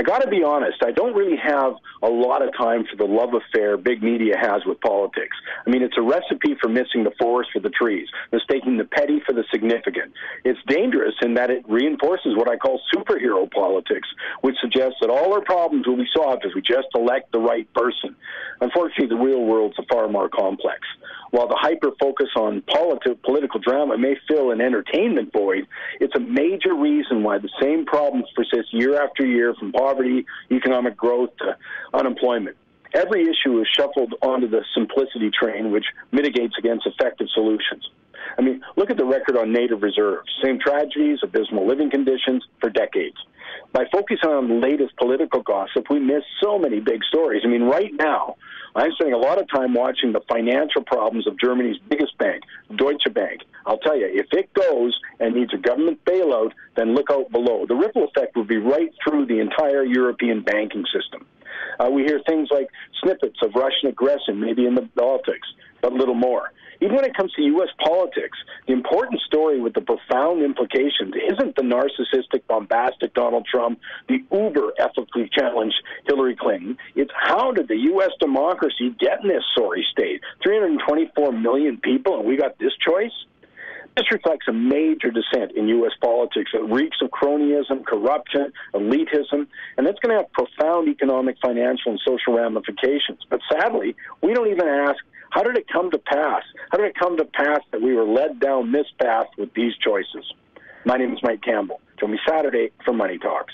I got to be honest, I don't really have a lot of time for the love affair big media has with politics. I mean, it's a recipe for missing the forest for the trees, mistaking the petty for the significant. It's dangerous in that it reinforces what I call superhero politics, which suggests that all our problems will be solved if we just elect the right person. Unfortunately, the real world's far more complex. While the hyper focus on politi- political drama may fill an entertainment void, it's a major reason why the same problems persist year after year from poverty, economic growth to unemployment. Every issue is shuffled onto the simplicity train, which mitigates against effective solutions. I mean, look at the record on native reserves. Same tragedies, abysmal living conditions for decades. By focusing on the latest political gossip, we miss so many big stories. I mean, right now, I'm spending a lot of time watching the financial problems of Germany's biggest bank, Deutsche Bank. I'll tell you, if it goes and needs a government bailout, then look out below. The ripple effect would be right through the entire European banking system. Uh, we hear things like snippets of Russian aggression, maybe in the Baltics, but little more. Even when it comes to U.S. politics, the important story with the profound implications isn't the narcissistic, bombastic Donald Trump, the uber ethically challenged Hillary Clinton. It's how did the U.S. democracy get in this sorry state? 324 million people, and we got this choice? This reflects a major descent in U.S. politics that reeks of cronyism, corruption, elitism, and that's going to have profound economic, financial, and social ramifications. But sadly, we don't even ask how did it come to pass? How did it come to pass that we were led down this path with these choices? My name is Mike Campbell. Join me Saturday for Money Talks.